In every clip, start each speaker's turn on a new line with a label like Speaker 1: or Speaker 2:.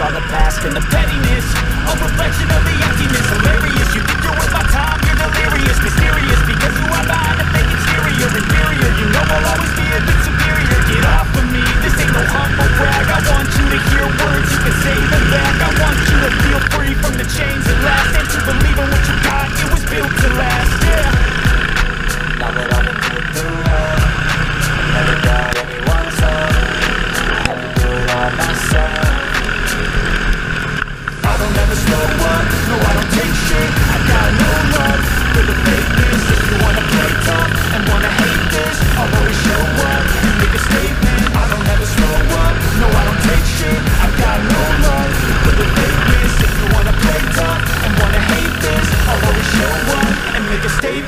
Speaker 1: all the past and the pettiness. A reflection of the emptiness, hilarious, you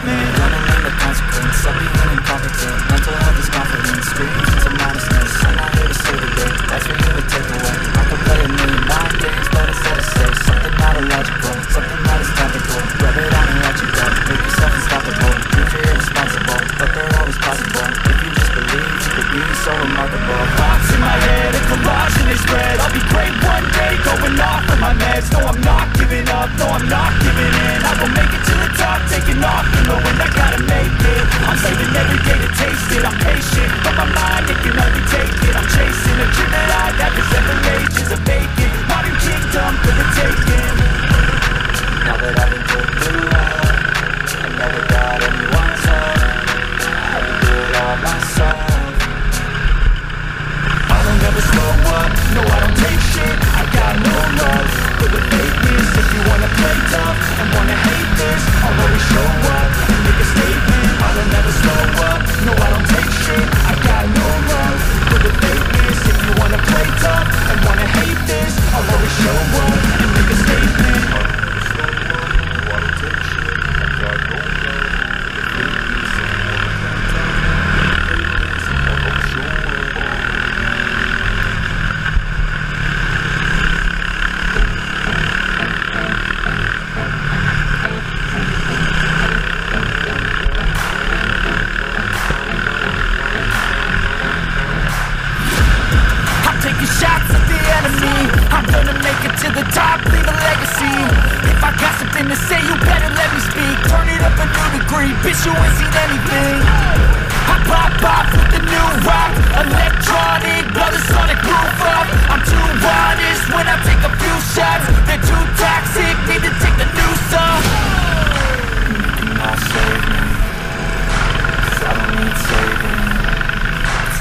Speaker 1: man, I don't learn the consequence I'll be feeling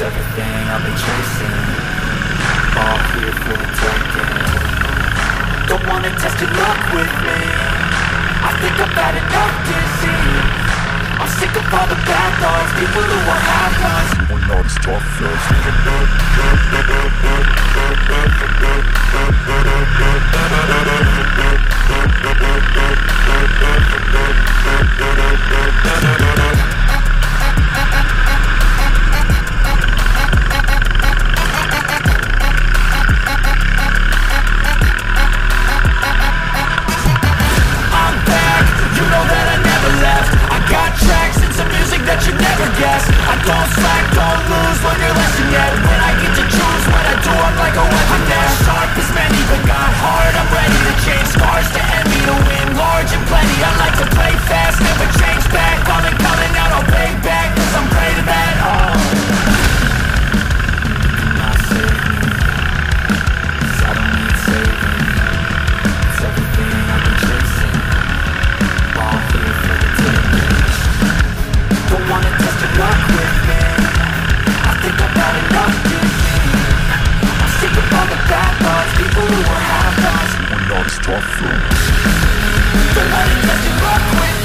Speaker 1: Everything I've been chasing. All here for the taking. Don't wanna test your luck with me. I think I've had enough disease. I'm sick of all the bad thoughts. People who are half us
Speaker 2: We're not as tough as Thank Don't
Speaker 1: wanna touch your fuck with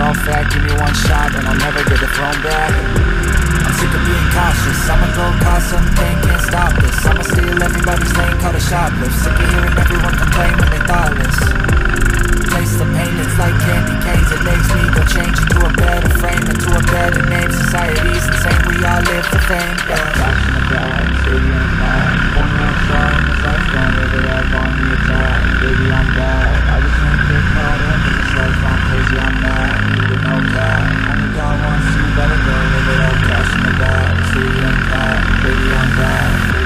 Speaker 1: all fat, Give me one shot and I'll never get the throne back. I'm sick of being cautious I'ma go cause something, can't stop this. I'ma steal everybody's lane, call a shoplift. Sick of hearing everyone complain when they thoughtless. Taste the pain, it's like candy canes It makes me go change into a better frame Into a better name, society's insane We all live for fame, yeah. Watching the crowd, city and fire Corner outside, the sun's gone Live it up Baby, I'm bad I just wanna get caught up in this life I'm crazy, I'm mad gotta go with it all, cash in the bag, see you on top, baby on top.